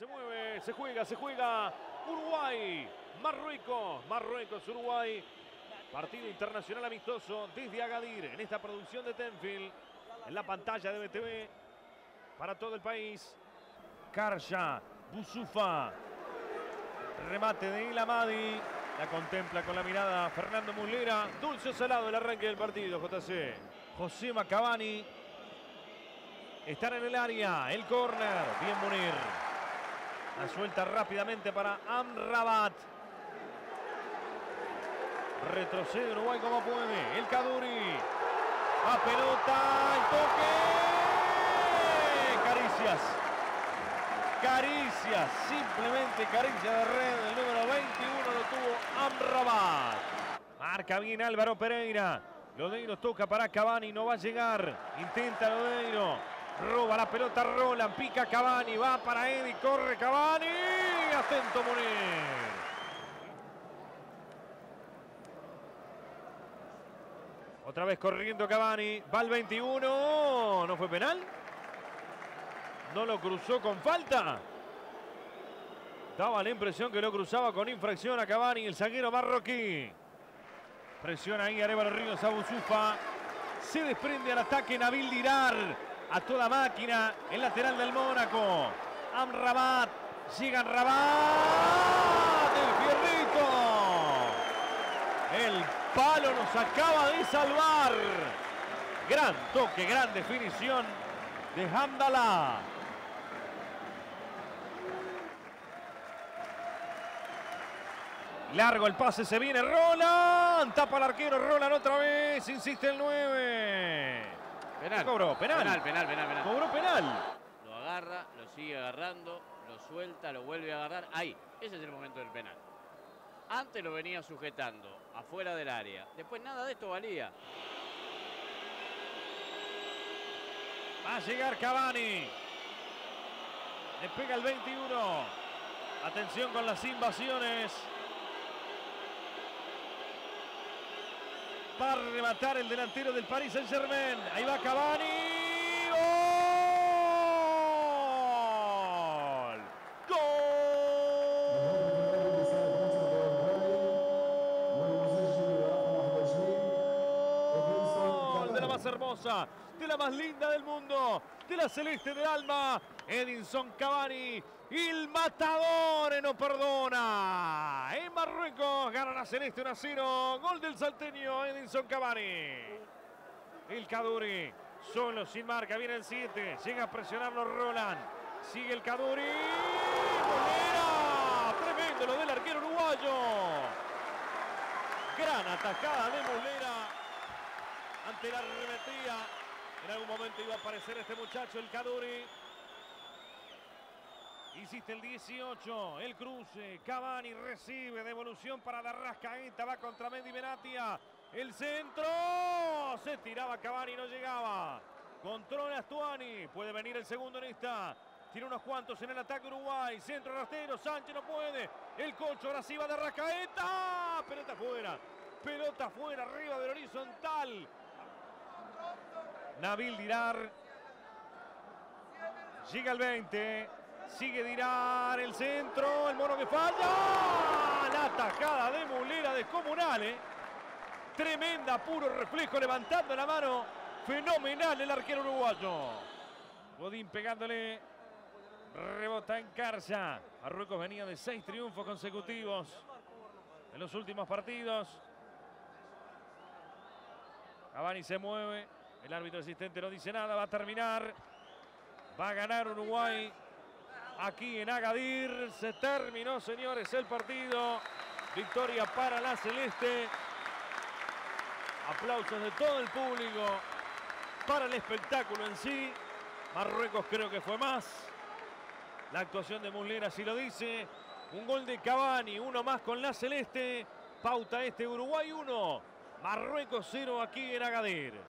Se mueve, se juega, se juega. Uruguay, Marruecos, Marruecos, Uruguay. Partido internacional amistoso desde Agadir en esta producción de Tenfield. En la pantalla de BTV para todo el país. Karja, Busufa. Remate de Ilamadi. La contempla con la mirada Fernando Muslera. Dulce o salado el arranque del partido, JC. José Macabani. Están en el área. El córner. Bien Munir. La suelta rápidamente para Amrabat. Retrocede Uruguay como puede. El Caduri. A pelota. El toque. Caricias. Caricias. Simplemente caricia de red. El número 21 lo tuvo Amrabat. Marca bien Álvaro Pereira. Lodeiro toca para Cavani. No va a llegar. Intenta Lodeiro. Roba la pelota Roland. Pica Cavani. Va para Eddie. Corre Cavani. Atento Munir. Otra vez corriendo Cavani. Va el 21. ¿No fue penal? ¿No lo cruzó con falta? Daba la impresión que lo cruzaba con infracción a Cavani, el zaguero marroquí. Presiona ahí Arevalo Ríos a Busufa. Se desprende al ataque Nabil Dirar. A toda máquina. El lateral del Mónaco. Amrabat. Llega Rabat. El fierrito. El palo nos acaba de salvar. Gran toque, gran definición de Hamdallah. Largo el pase, se viene Roland. Tapa el arquero, Roland otra vez. Insiste el 9. Penal. Cobró, penal. Penal, penal, penal, penal. Cobró penal. Lo agarra, lo sigue agarrando, lo suelta, lo vuelve a agarrar. Ahí, ese es el momento del penal. Antes lo venía sujetando, afuera del área. Después nada de esto valía. Va a llegar Cavani. Le pega el 21. Atención con las invasiones. Va a rematar el delantero del Paris Saint Germain. Ahí va Cavani. ¡Gol! ¡Gol! De la más hermosa, de la más linda del mundo, de la celeste del alma, Edinson Cavani. El matador no perdona. En Marruecos gana la celeste 1 a 0. Gol del salteño Edinson Cavani. El Caduri solo sin marca. Viene el 7. Llega a presionarlo Roland. Sigue el Caduri. Muslera. Tremendo lo del arquero uruguayo. Gran atajada de Muslera ante la arremetría. En algún momento iba a aparecer este muchacho, el Caduri. Hiciste el 18, el cruce, Cavani recibe, devolución para la Rascaeta, va contra Mendy Benatia, el centro, se tiraba Cavani, no llegaba, controla Astuani, puede venir el segundo en esta, tiene unos cuantos en el ataque Uruguay, centro rastero, Sánchez no puede, el cocho ahora sí va de Rascaeta, pelota afuera, pelota afuera, arriba del horizontal, Nabil Dirar, llega el 20, Sigue Dirar el centro, el mono que falla. La tajada de Mulera descomunal. ¿eh? Tremenda, puro reflejo, levantando la mano. Fenomenal el arquero uruguayo. Godín pegándole. Rebota en Carza. Marruecos venía de seis triunfos consecutivos en los últimos partidos. Cavani se mueve. El árbitro asistente no dice nada. Va a terminar. Va a ganar Uruguay aquí en Agadir. Se terminó, señores, el partido. Victoria para la Celeste. Aplausos de todo el público para el espectáculo en sí. Marruecos creo que fue más. La actuación de Muslera sí lo dice. Un gol de Cavani, uno más con la Celeste. Pauta este Uruguay 1. Marruecos 0 aquí en Agadir.